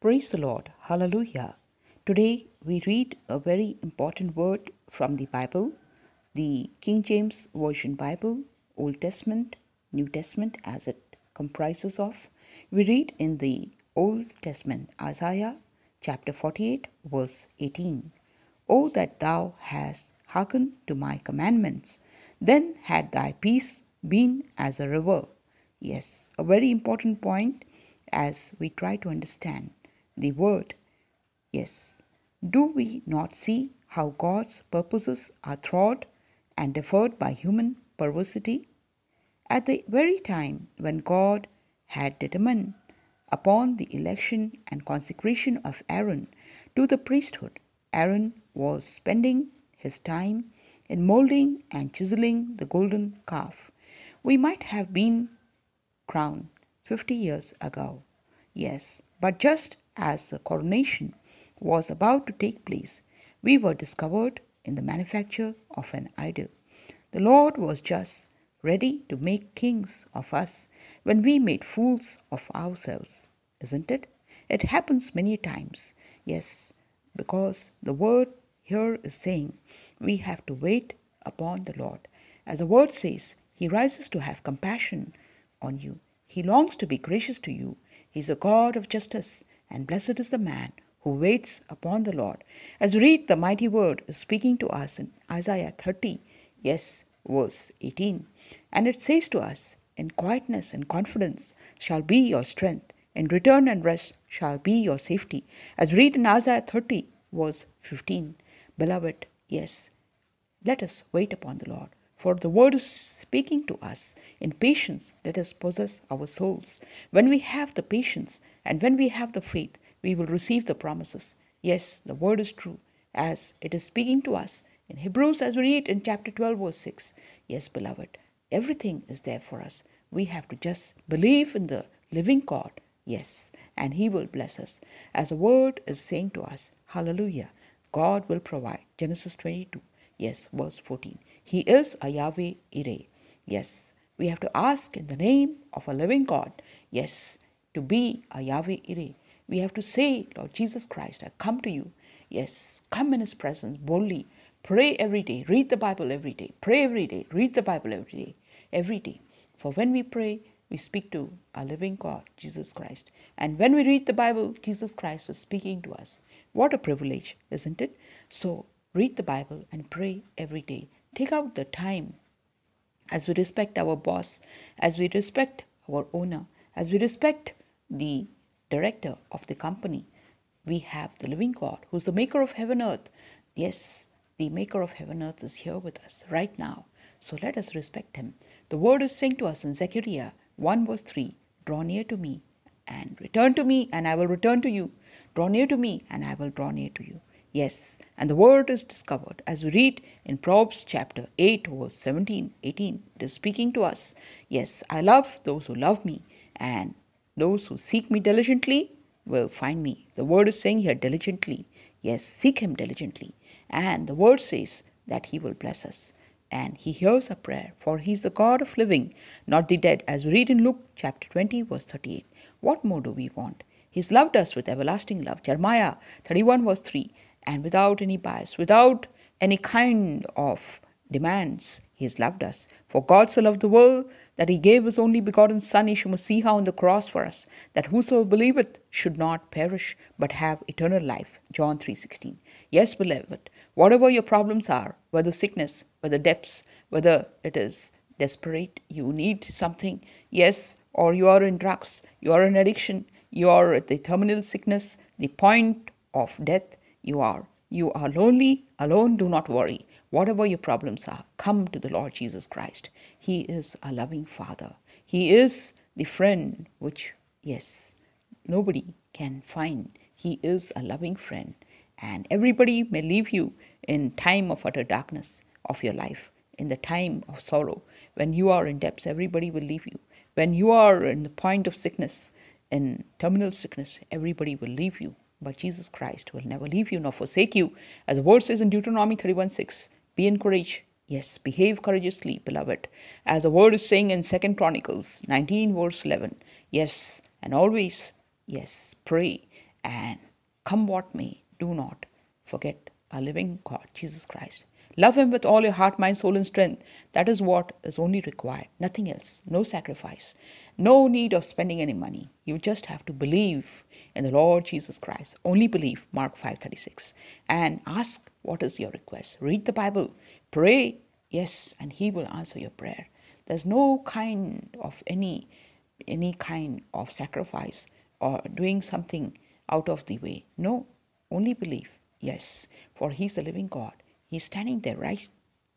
Praise the Lord. Hallelujah. Today we read a very important word from the Bible, the King James Version Bible, Old Testament, New Testament, as it comprises of. We read in the Old Testament, Isaiah chapter 48, verse 18. O that thou hast hearkened to my commandments, then had thy peace been as a river. Yes, a very important point as we try to understand the word. Yes, do we not see how God's purposes are thwarted and deferred by human perversity? At the very time when God had determined upon the election and consecration of Aaron to the priesthood, Aaron was spending his time in molding and chiseling the golden calf. We might have been crowned 50 years ago. Yes, but just as the coronation was about to take place, we were discovered in the manufacture of an idol. The Lord was just ready to make kings of us when we made fools of ourselves, isn't it? It happens many times, yes, because the word here is saying we have to wait upon the Lord. As the word says, He rises to have compassion on you, He longs to be gracious to you. He is a God of justice and blessed is the man who waits upon the Lord. As we read the mighty word is speaking to us in Isaiah 30, yes, verse 18. And it says to us, In quietness and confidence shall be your strength, in return and rest shall be your safety. As we read in Isaiah 30, verse 15. Beloved, yes, let us wait upon the Lord. For the word is speaking to us. In patience, let us possess our souls. When we have the patience and when we have the faith, we will receive the promises. Yes, the word is true, as it is speaking to us in Hebrews, as we read in chapter 12, verse 6. Yes, beloved, everything is there for us. We have to just believe in the living God. Yes, and He will bless us. As the word is saying to us, Hallelujah, God will provide. Genesis 22. Yes, verse 14. He is a Yahweh Ireh. Yes, we have to ask in the name of a living God. Yes, to be a Yahweh Ireh. We have to say, Lord Jesus Christ, I come to you. Yes, come in His presence boldly. Pray every day. Read the Bible every day. Pray every day. Read the Bible every day. Every day. For when we pray, we speak to our living God, Jesus Christ. And when we read the Bible, Jesus Christ is speaking to us. What a privilege, isn't it? So read the Bible and pray every day. Take out the time as we respect our boss, as we respect our owner, as we respect the director of the company. We have the living God who's the maker of heaven and earth. Yes, the maker of heaven and earth is here with us right now. So let us respect him. The word is saying to us in Zechariah 1 verse 3 Draw near to me and return to me, and I will return to you. Draw near to me, and I will draw near to you. Yes, and the word is discovered as we read in Proverbs chapter 8, verse 17, 18. It is speaking to us. Yes, I love those who love me, and those who seek me diligently will find me. The word is saying here diligently. Yes, seek him diligently. And the word says that he will bless us. And he hears our prayer, for he is the God of living, not the dead, as we read in Luke chapter 20, verse 38. What more do we want? He's loved us with everlasting love. Jeremiah 31, verse 3 and without any bias, without any kind of demands. He has loved us. For God so loved the world that he gave his only begotten Son, Yeshua on the cross for us, that whosoever believeth should not perish, but have eternal life. John 3.16. Yes, beloved, whatever your problems are, whether sickness, whether debts, whether it is desperate, you need something, yes, or you are in drugs, you are in addiction, you are at the terminal sickness, the point of death, you are. You are lonely, alone, do not worry. Whatever your problems are, come to the Lord Jesus Christ. He is a loving Father. He is the friend which, yes, nobody can find. He is a loving friend. And everybody may leave you in time of utter darkness of your life, in the time of sorrow. When you are in depths, everybody will leave you. When you are in the point of sickness, in terminal sickness, everybody will leave you. But Jesus Christ will never leave you nor forsake you. As the word says in Deuteronomy 31 6, be encouraged. Yes, behave courageously, beloved. As the word is saying in Second Chronicles 19 verse 11, yes, and always, yes, pray And come what may, do not forget our living God, Jesus Christ. Love Him with all your heart, mind, soul, and strength. That is what is only required. Nothing else. No sacrifice. No need of spending any money. You just have to believe in the Lord Jesus Christ. Only believe. Mark 5:36. And ask what is your request. Read the Bible. Pray. Yes, and He will answer your prayer. There's no kind of any any kind of sacrifice or doing something out of the way. No, only believe. Yes, for He's a living God. He's standing there right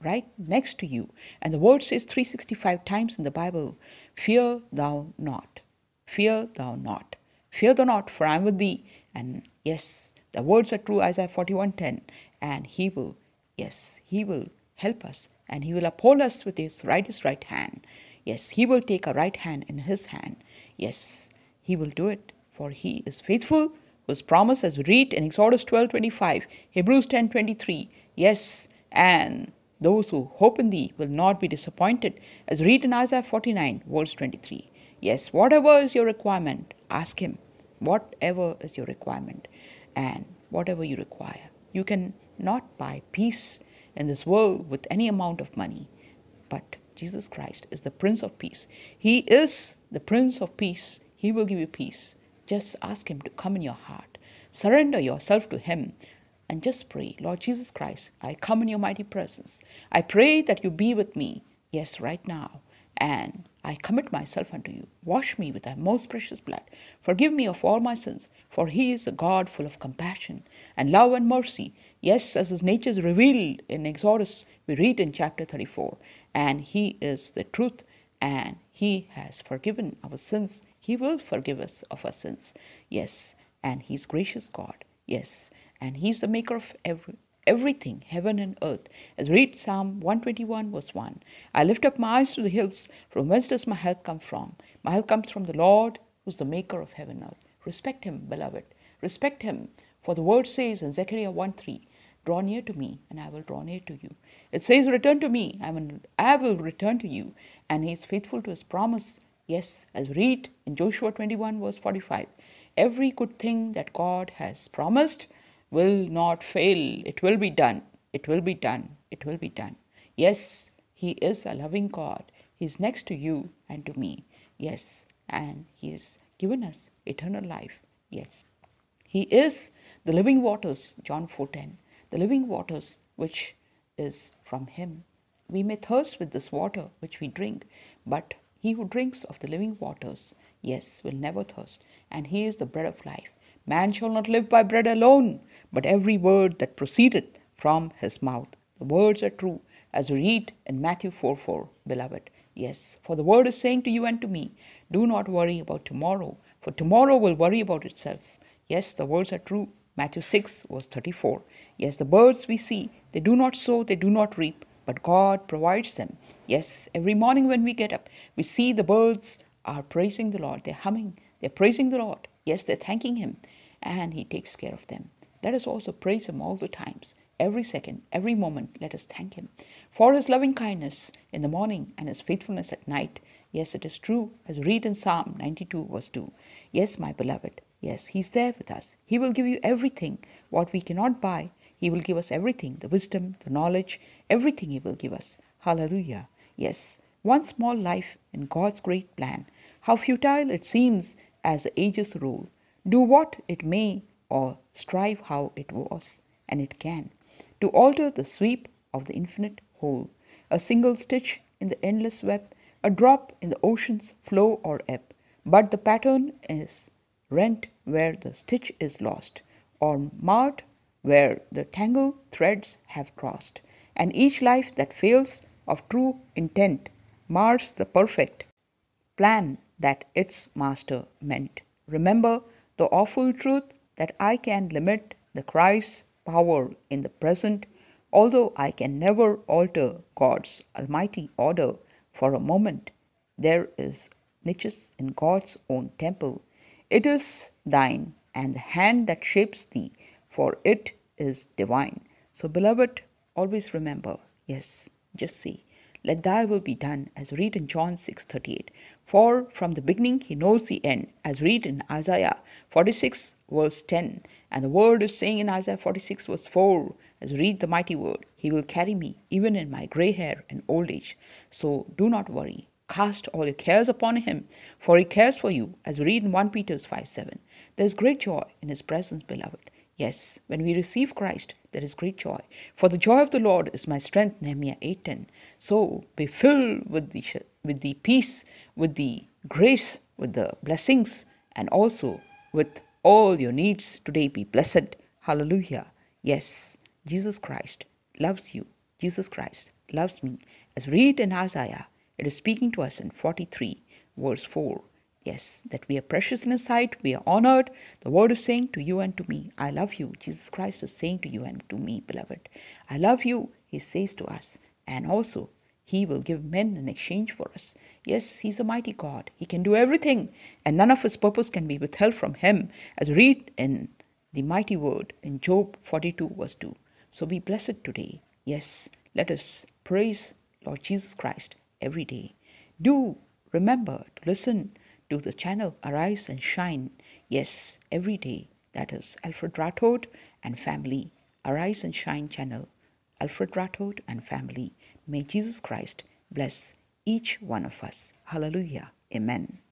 right next to you. And the word says 365 times in the Bible, fear thou not. Fear thou not. Fear thou not, for I am with thee. And yes, the words are true, Isaiah 41:10. And he will, yes, he will help us and he will uphold us with his righteous right hand. Yes, he will take our right hand in his hand. Yes, he will do it, for he is faithful whose promise as we read in Exodus 12:25, Hebrews 10:23. Yes, and those who hope in thee will not be disappointed, as read in Isaiah 49, verse 23. Yes, whatever is your requirement, ask him. Whatever is your requirement, and whatever you require. You can not buy peace in this world with any amount of money, but Jesus Christ is the Prince of Peace. He is the Prince of Peace. He will give you peace. Just ask Him to come in your heart. Surrender yourself to Him and just pray, Lord Jesus Christ, I come in your mighty presence. I pray that you be with me, yes, right now. And I commit myself unto you. Wash me with thy most precious blood. Forgive me of all my sins, for he is a God full of compassion and love and mercy. Yes, as his nature is revealed in Exodus, we read in chapter 34. And he is the truth, and he has forgiven our sins he will forgive us of our sins. Yes, and He's gracious God. Yes, and He's the maker of every, everything, heaven and earth. As read Psalm 121, verse 1. I lift up my eyes to the hills, from whence does my help come from? My help comes from the Lord, who's the maker of heaven and earth. Respect Him, beloved. Respect Him, for the word says in Zechariah 1 3, Draw near to me, and I will draw near to you. It says, Return to me, I will, I will return to you. And He is faithful to His promise Yes, as we read in Joshua 21, verse 45, every good thing that God has promised will not fail. It will be done. It will be done. It will be done. Yes, He is a loving God. He is next to you and to me. Yes, and He has given us eternal life. Yes. He is the living waters, John 4:10. The living waters which is from him. We may thirst with this water which we drink, but he who drinks of the living waters, yes, will never thirst, and he is the bread of life. Man shall not live by bread alone, but every word that proceedeth from his mouth. The words are true, as we read in Matthew 4 4, beloved. Yes, for the word is saying to you and to me, do not worry about tomorrow, for tomorrow will worry about itself. Yes, the words are true. Matthew 6, verse 34. Yes, the birds we see, they do not sow, they do not reap, but God provides them. Yes, every morning when we get up, we see the birds are praising the Lord. They're humming, they're praising the Lord. Yes, they're thanking Him, and He takes care of them. Let us also praise Him all the times, every second, every moment. Let us thank Him for His loving kindness in the morning and His faithfulness at night. Yes, it is true, as read in Psalm 92, verse 2. Yes, my beloved, yes, He's there with us. He will give you everything what we cannot buy he will give us everything the wisdom, the knowledge, everything He will give us. Hallelujah. Yes, one small life in God's great plan. How futile it seems as the ages roll. Do what it may, or strive how it was, and it can, to alter the sweep of the infinite whole. A single stitch in the endless web, a drop in the ocean's flow or ebb. But the pattern is rent where the stitch is lost, or marred where the tangled threads have crossed, and each life that fails of true intent mars the perfect plan that its master meant. Remember the awful truth that I can limit the Christ's power in the present, although I can never alter God's almighty order for a moment. There is niches in God's own temple. It is thine, and the hand that shapes thee, for it is divine. So, beloved, always remember yes, just see. Let thy will be done, as read in John 6:38. For from the beginning he knows the end, as read in Isaiah 46 verse 10. And the word is saying in Isaiah 46 verse 4, as read the mighty word, he will carry me even in my gray hair and old age. So do not worry. Cast all your cares upon him, for he cares for you, as read in 1 Peter 5 7. There is great joy in his presence, beloved. Yes, when we receive Christ, there is great joy. For the joy of the Lord is my strength, Nehemiah 8.10. So be filled with the, with the peace, with the grace, with the blessings, and also with all your needs today be blessed. Hallelujah. Yes, Jesus Christ loves you. Jesus Christ loves me. As read in Isaiah, it is speaking to us in 43 verse 4. Yes, that we are precious in His sight, we are honored. The word is saying to you and to me, I love you. Jesus Christ is saying to you and to me, beloved, I love you, He says to us. And also, He will give men in exchange for us. Yes, He's a mighty God. He can do everything, and none of His purpose can be withheld from Him, as read in the mighty word in Job 42, verse 2. So be blessed today. Yes, let us praise Lord Jesus Christ every day. Do remember to listen to the channel Arise and Shine. Yes, every day. That is Alfred Rathod and family. Arise and Shine channel. Alfred Rathod and family. May Jesus Christ bless each one of us. Hallelujah. Amen.